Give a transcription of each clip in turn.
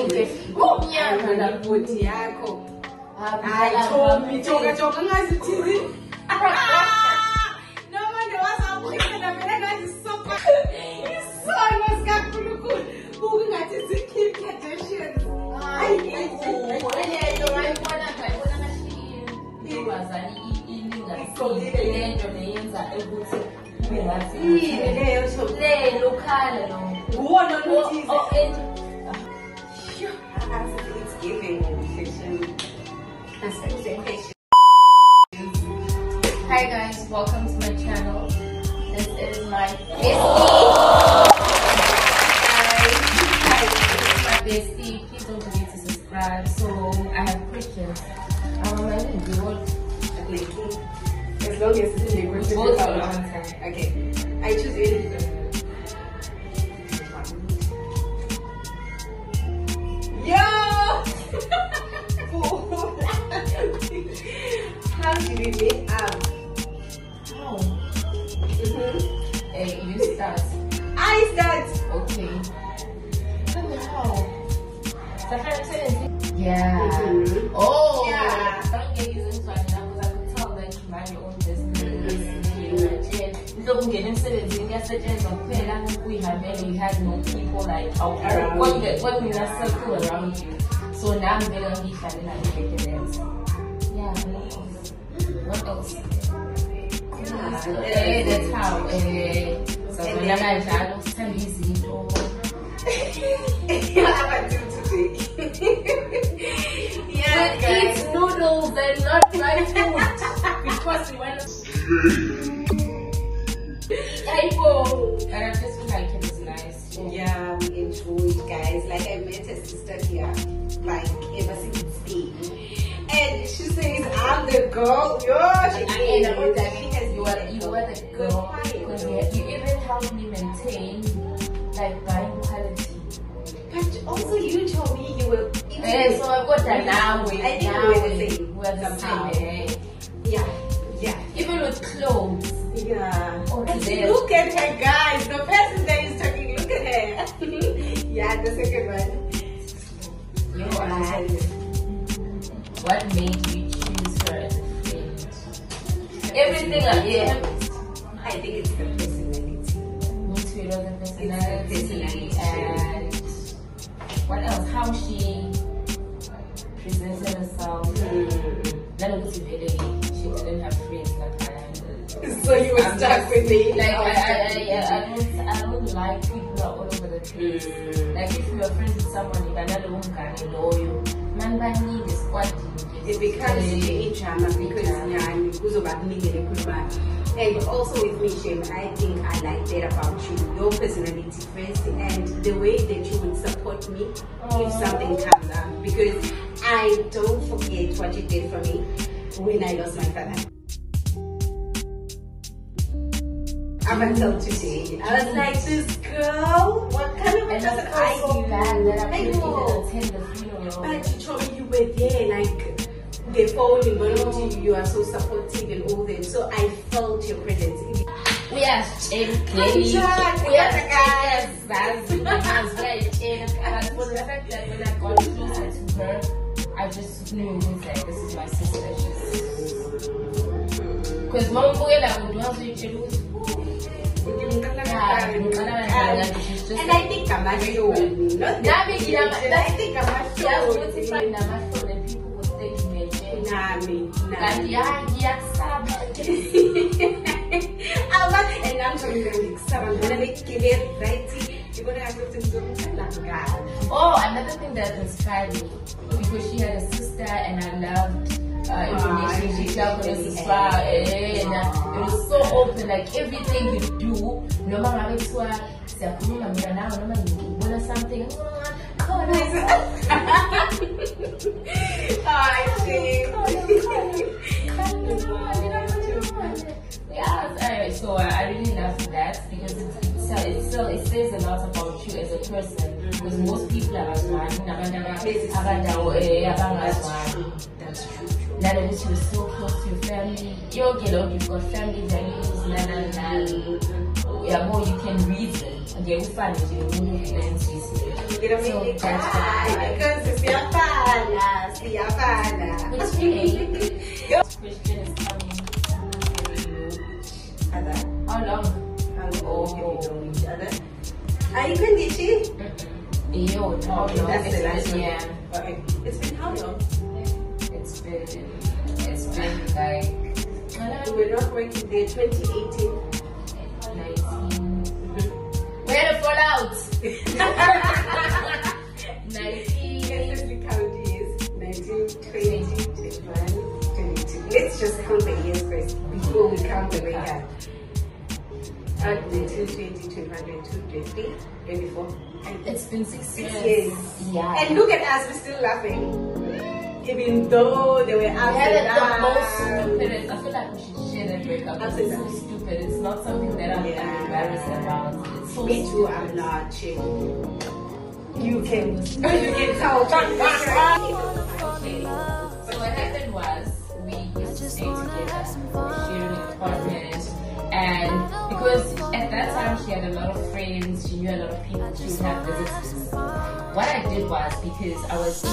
uyayive kumnyama labhodi yakho. Hayi thomi thoka thoka ungazithizi ah! noma ndewazabuyela mina ndandisokwa isono sikakhulukhulu ukungathi zii-kidcadations hayielento wayibona ngayibona ngashiyinwazane iningasile lento neyenza ukuthi leyo lokhala lo nguwona luthize Tá Perfeito. How did we meet? Oh, Mm-hmm. hey, you start. I start. Okay. Wow. Sahara Tennessee. Yeah. Mhm. Oh. Yeah. Don't get used into it now because I could tell that you mind your own business. Lokungena emsebenzini yasetshenzwa kuphela uyihambele you had no people like Around kwakungena circle around you so nami vele ngiyihlalela ngibekeleza yeah what else eh that's how eh sabona kanjalo sithanda izinto yeah, But guys. eat noodles and not dry food because we want to. And I just feel like it nice. Yeah, we enjoyed, guys. Like I met a sister here, girl. Yo, she And is. I know that has you are you are the girl because you, you even helped me maintain like buying quality. But also, you told me you were. Eh, it. so I've got that now. I think now we're the same. We're the somehow. same. eh? Yeah, yeah, Even with clothes. yeah. And look at her, guys. Yeah. I think it's the personality. Me too, it was the personality, personality. and what else? How she presented herself. Mm. Nanokuthi vele she didn't have friends like I am. So you were I'm stuck just- with me. Like I, I, I, I, don't, I don't like people who are all over the place. Mm. Like if you're friends with someone, you cannot umngane loyo. Man baningi squadini. it becomes a drama because nyani kuzoba kuningi lekhulumayo and also with me Shem, I think I like that about you. Your personality first and the way that you would support me if something comes up. Because I don't forget what you did for me when I lost my father. Up until today I was like this girl what kind of a person are you? bad that I I know. attend the funeral. But the phone in front you, you are so supportive and all that. So I felt your presence. We are. Jack, We are the guys. Zazi. Because we are. But for the fact that when I got closer to her, I just knew it was like, this is my sister. Because mom boy like would want to with And I think I'm a show. Not That big, I think I'm a show. Nami, And nami. yeah, yeah, stop. Aba, and I'm talking to you. Someone gonna make. You're gonna have to do something Oh, another thing that inspired me because she had a sister and I loved uh, information she shared with her sister and uh, it was so open like everything you do no matter which one siyakhuluma mina nawe noma ngibona something khona says a lot about you as a person. Mm-hmm. Because most people are abazwani nabantu mm-hmm. eh, abangazwani That's true. nanokuthi you're so close to your family yonke lonke oh, you've got family values nana nana mm-hmm. yabo you can reason ngeke ufane nje nomuntu ensizile You know, So make it that's ah, fun, why. because siyafana, siyafana. Which means eh? this question is coming very low. Other, How long? how Oh. long have we known each other? Are you Kandishi? Yo, it's oh, that's the last one. Yeah. Okay. It's been how long? It's been, it's been like... We're not going to date 2018. 19. We had a fallout. 19. Yes, we count years. 19, 20, 21, 22. Let's just count the years first before we count the breakup. 2020, 220, 200, 220, 24. And it's been six, six years. years. Yeah. And look at us, we're still laughing. Even though they were out we had the most stupidest. I feel like we should share that breakup. It's so stupid. It's not something that I'm yeah. embarrassed about. It's so Me too, stupid. I'm not changing. You can, you can tell. so what happened was we used to stay together, share an apartment and because at that time she had a lot of friends, she knew a lot of people, she would have visitors. What I did was because I was in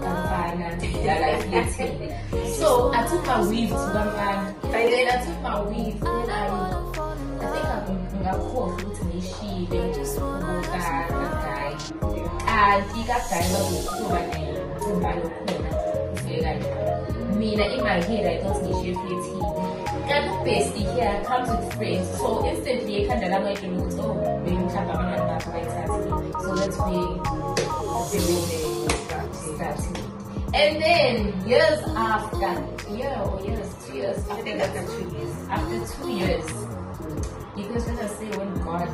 Kampala um, and like fleeting. So I took my weave to and then I took my weave, then I think I think I'm ngakhohlwa ukuthi ngishile ukaka kanti kagayela ukuba nezimbalo khona ufike mina in my head I thought ngishiye fletini kanti here comes with friends so instantly ekhanda lami ayitshela ukuthi oh bengihlambe abangani bakho bayithathile so that's where started and then years after year or years two years I after think that after two years. after two years, because when I say when God,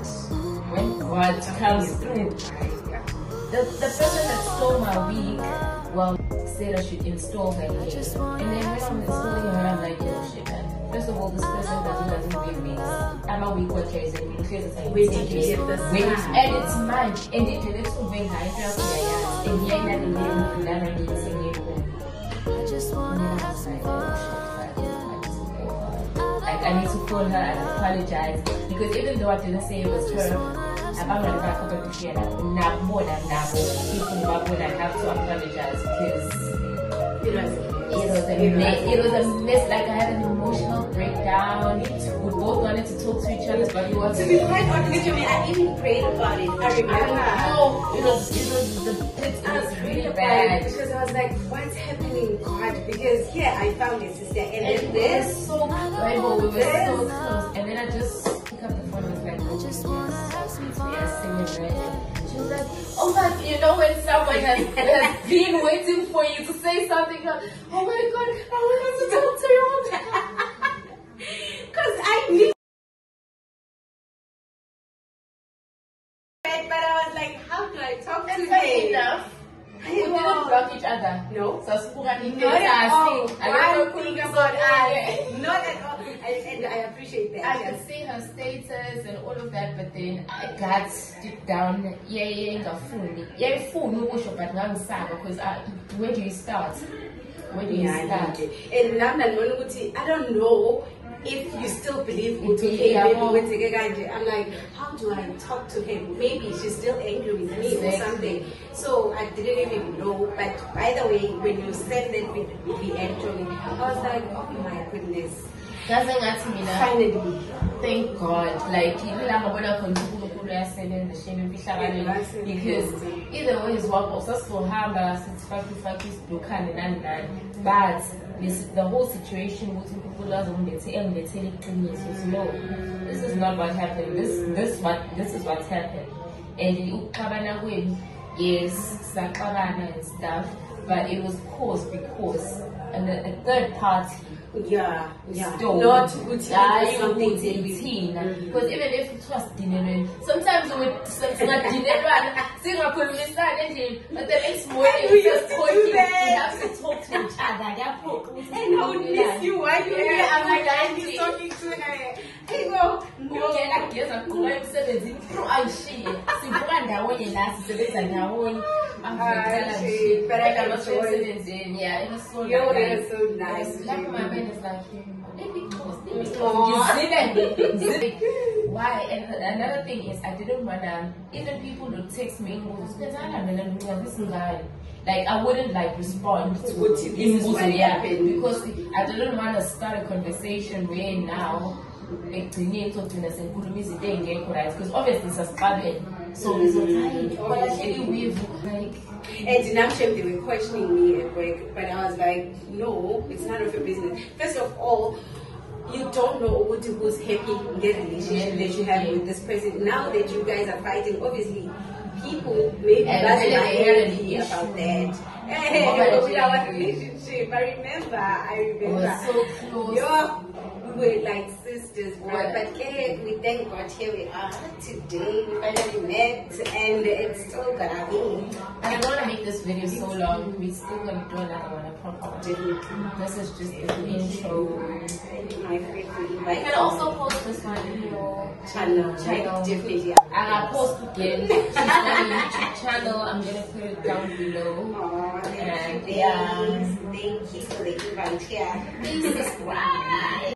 when God comes through, the, the person that stole my wig, well, said I should install her here. And then when I'm installing her, I'm like, oh shit. First of all, this person doesn't doesn't wear wigs. I'm a wig watcher, is a wig clears the Where did you get this Wig, and it's mine. And it did it to me, I felt like, and here, and then, and then, and then, I just want to like, shit, I need to go I need to call her and apologize. Because even though I didn't say it was her, abangani bakho bekushiyana nabona nabo people babona I have to apologize because It was, it was a mess. It was a mess. Like I had an emotional breakdown. We both wanted to talk to each other, but we wanted To be quite honest with you, I even prayed about it. I remember. No, ah. it was it was the it was was really really bad. bad because I was like, what's happening, God? Because here I found a sister, and And then this this. so Bible, we were so close. And then I just pick up the phone and was like, oh, yes, yes, singing right. She was like, oh my, you know when someone has, has been waiting for you to say something, like, oh my God, I wanted to talk to you. Other. No. So spoken in Not at all. I don't know thing about us. Not at all. And, and I appreciate that. I could see her status and all of that, but then I got deep down, yeah, yeah, ngafuni. Yeah, phone ukusho but ngangisaba because I, where do you start? Where do you Yeah, start? and now ngibona ukuthi I don't know if you still believe okay, Yeah. maybe. I'm like, how do I talk to him? Maybe she's still angry with me or something. So I didn't even know. But by the way, when you said that with the actually, I was like, oh my goodness. Kaze ngathi mina Finally. thank God like ila ngabona khona ukuthi uNkulunkulu uyasebenza shame imfihlakalo Yeah, because either ways wabo sasizohamba sithifake ifake isidukhane nani nani but this, the whole situation ukuthi uNkulunkulu azongilethe engilethele iqiniso so no this is not what happened this this what this is what's happened and ukuxabana kwenu yes saxabana and stuff but it was caused because and a, a third party Yeah, yeah. stole. Not ukuthi Hayi it was something ukuthi to be- ithina mm-hmm. because even if kuthiwa sidinelweni sometimes we singadinelwana singakhulumisani endlini but the next morning We just to talking we have to talk to each other. And I would miss you. While you're Yeah, here. I'm like, I'm I'm just talking to her. I go, ungena kugeza kuqhuba emsebenzini ayishiye sivuka ndawonye la sisebenza ndawonye But I got emsebenzini yeah it was so nice. it was so nice. Lapho my man is like let me close let me Aw. close ngizibe ngizibe why? And another thing is, I didn't wanna. Even people would text me, oh, this guy. Like I wouldn't like respond to What this is what yeah, happened. because I didn't want to start a conversation where now eh, ekugcineni sogcina sengikhuluma izinto ey'ngekho right because obviously sasiqabele so ngizothi hayi kwalahleka iwivu like And I'm sure they were questioning me at work, but I was like, no, it's none of your business. First of all, you don't know who- who's happy in the relationship that you have with this person. Now that you guys are fighting, obviously, people maybe that's really not they happy issue. about that. Hey, with our relationship, I remember, I we remember. were so close Yo, we were like sisters, bro. But hey, we thank God here we are today. We finally met, and it's still gonna be. I don't want to make this video so long. We're still to do another one, I promise. This is just the intro. My favorite I can also post this one in your channel. channel. Definitely. And I'll post again. She's a YouTube channel. I'm going to put it down below. Aw, thank And, you, yeah. Thank you for the invite here. Please subscribe.